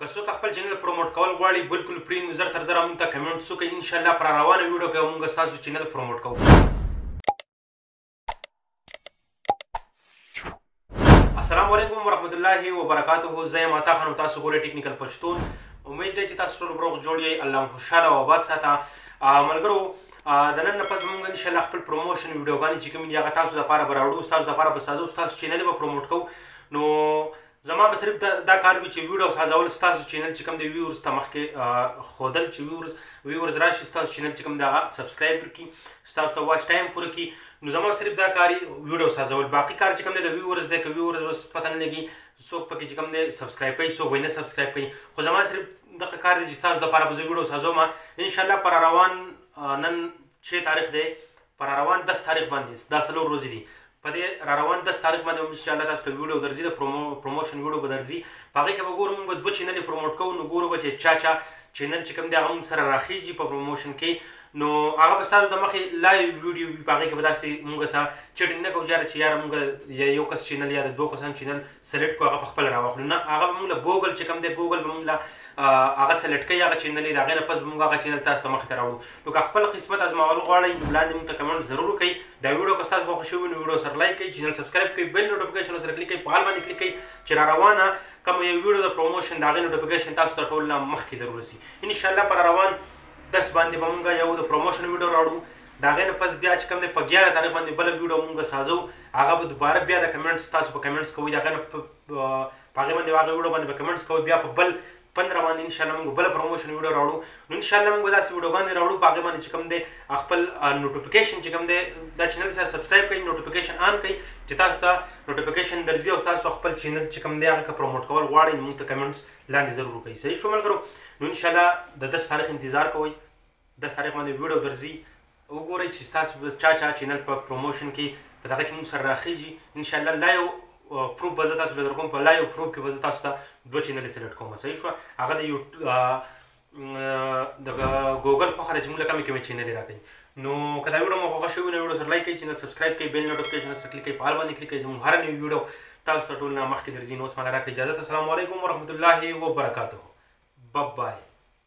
که څوک خپل چینل پروموټ کول غواړي بالکل پرې نو زر تر زر مونږ ته کمنټ وکړئ ان شاء الله پر روانه ویډیو کې مونږ ستاسو چینل پروموټ کوو السلام علیکم ورحمت الله وبرکاته زه یم عطا خان تاسو ګورئ ټیکنیکل پښتون امید دی چې تاسو ټول روغ جوړ یئ الله مو خوشحاله او آباد ساته ملګرو د نن نه پس موږ ان شاء الله خپل پروموشن ویډیوګانې چې کوم دي هغه تاسو لپاره به راوړو تاسو لپاره به سازو تاسو چینل به پروموټ کوو نو زما به صرف دا, دا کار وي چې ویډیو سازول ستاسو چینل چې کوم دی ویورز ته مخکې خودل چې ویورز ویورز راشي ستاسو چینل چې کوم دا سبسکرایب کړي ستاسو ته واچ ټایم پوره کړي نو زما صرف دا کار ویډیو سازول باقي کار چې کوم دی د ویورز دی که ویورز وس پته نه لګي څوک پکې چې کوم دی سبسکرایب کوي څوک وینه سبسکرایب کوي خو زما صرف دغه کار دی چې ستاسو لپاره به زه ویډیو سازوم ان شاء الله پر روان نن چې تاریخ دی په را روان دس تاریخ باندې دا څلور ورځې دي په دې را روان دس تاریخ باندې ان شاء الله تاسو ته ویډیو درځي د پرومو پروموشن ویډیو به درځي په هغې کې به ګورو موږ به دوه چینلې پروموټ کوو نو ګورو به چې چا چا چینل چې کوم دی هغه موږ سره راخیږي په پروموشن کې نو هغه به ستاسو د مخې لایو ویډیو وي په هغې کې به داسې موږ سره چټینګ نه کوو چې یاره چې یاره موږ یا یو کس چینل یا د دوه کسان چینل سلیکټ کو هغه په خپل راوخلو نه هغه به موږ له ګوګل چې کوم دی ګوګل به موږ له هغه سلیکټ کوي هغه چینل دی هغه نه پس به موږ هغه چینل تاسو ته مخې ته راوړو نو که خپل قسمت ازمول غواړئ نو وړاندې موږ ته کمنټ ضرور کړئ دا ویډیو که ستاسو خوښه شوې نو ویډیو سره لایک کړئ چینل سبسکرایب کړئ بیل نوټیفیکیشن سره کلیک کړئ په حال باندې کلیک کړئ چې را روانه کوم یو ویډیو د پروموشن د هغې نوټیفیکیشن تاسو ته ټول نه مخکې در ورسي انشاءالله پر روان دس باندې به موږ یو د پروموشن ویډیو راوړو د هغه نه پس بیا چې کوم دی په 11 تاریخ باندې بل ویډیو مونږ سازو هغه به دوباره بیا د کمنټس تاسو په کمنټس کوی دا غنه په هغه باندې هغه ویډیو باندې په کمنټس کوی بیا په بل 15 باندې ان شاء الله موږ بل پروموشن ویډیو راوړو نو ان شاء الله موږ داسې ویډیوګانې راوړو په هغه باندې چې کوم دی خپل نوټیفیکیشن چې کوم دی دا چینل سره سبسکرایب کړئ نوټیفیکیشن آن کړئ چې تاسو ته نوټیفیکیشن درځي او تاسو خپل چینل چې کوم دی هغه پروموټ کول غواړئ موږ ته کمنټس لاندې ضرور وکړئ صحیح شو ملګرو نو ان شاء الله د 10 تاریخ انتظار کوئ د سارق باندې ویډیو درځي وګورئ چې تاسو چا چا چینل په پروموشن کې په دغه کې موږ سره راخیږي ان شاء الله لا یو پروف به زه تاسو ته درکوم په لا یو پروف کې به زه تاسو ته دوه چینلې سلیکټ کوم صحیح شوه هغه د یو دغه ګوګل خوښه ده چې موږ له کومې کومې چینلې راکوي نو که دا ویډیو مو خوښه شوې نو ویډیو سره لایک کړئ چینل سبسکرایب کړئ بیل نوټیفیکیشن سره کلیک کړئ په هر باندې کلیک کړئ زموږ هره نوې ویډیو تاسو ته ټول نه مخکې درځي نو اوس مالا راکړئ اجازه السلام علیکم ورحمت الله وبرکاته بای بای